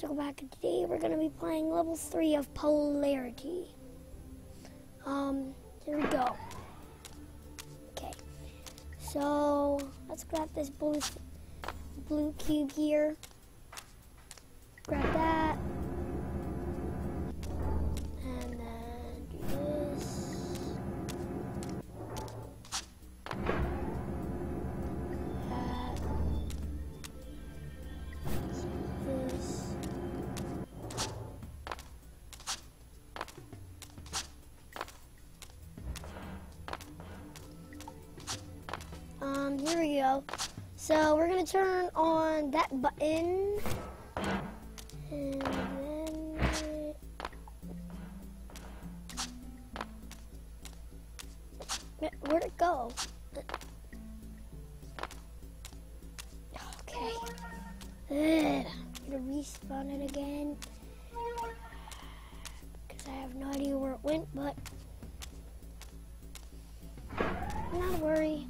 guys, back. Today we're going to be playing level 3 of Polarity. Um, here we go. Okay, so let's grab this blue, blue cube here. Grab that. Um, here we go. So we're gonna turn on that button. And then Where- Where'd it go? Okay. Ugh, I'm gonna respawn it again. Because I have no idea where it went, but not worry.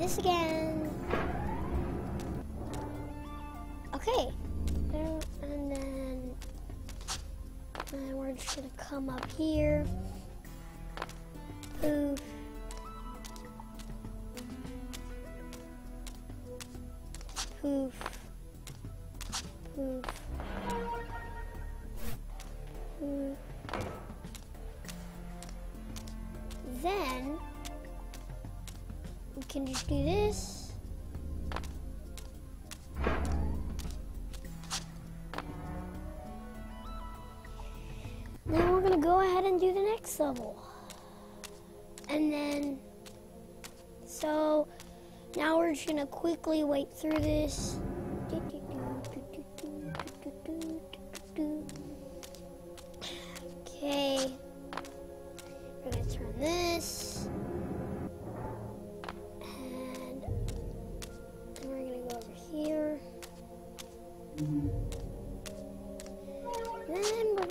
This again. Okay, and then, then we're just gonna come up here. Poof. Poof. Poof. Poof. Then can just do this. Then we're gonna go ahead and do the next level. And then, so now we're just gonna quickly wait through this.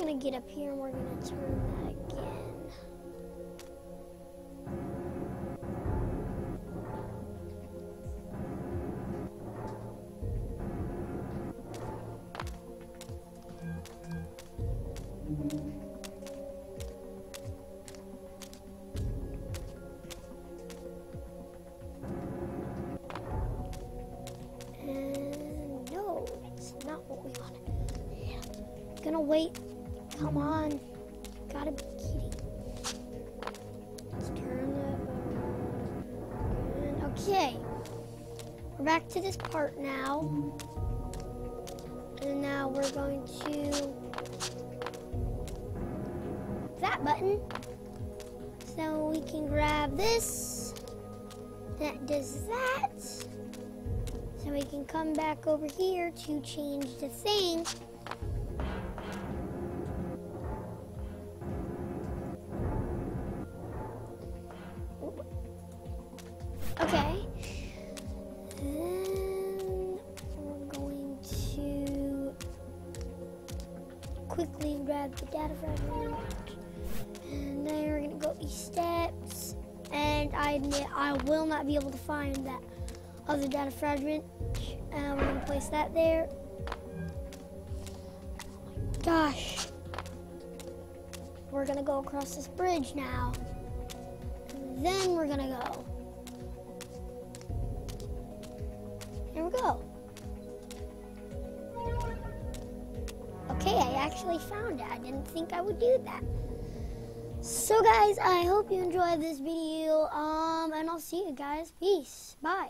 Gonna get up here and we're gonna turn that wait. Come on. Gotta be kidding. Let's turn. Okay. We're back to this part now. And now we're going to that button. So we can grab this. That does that. So we can come back over here to change the thing. Okay. Then we're going to quickly grab the data fragment. And then we're going to go these steps. And I admit I will not be able to find that other data fragment. And we're gonna place that there. Gosh. We're gonna go across this bridge now. Then we're gonna go. Go. Okay, I actually found it. I didn't think I would do that. So guys, I hope you enjoyed this video. Um, and I'll see you guys. Peace. Bye.